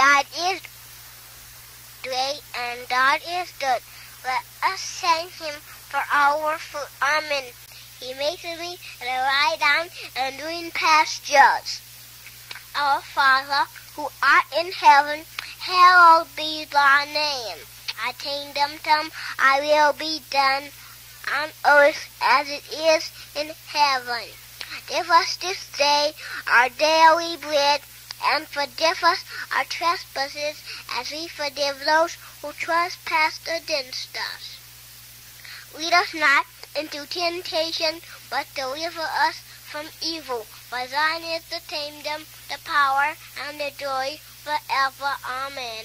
God is great and God is good. Let us thank him for our food. Amen. He makes me to lie down in green pastures. Our Father, who art in heaven, hallowed be thy name. Thy kingdom come, I will be done on earth as it is in heaven. Give us this day our daily bread, and forgive us our trespasses as we forgive those who trespass against us. Lead us not into temptation, but deliver us from evil. For thine is the kingdom, the power, and the joy forever. Amen.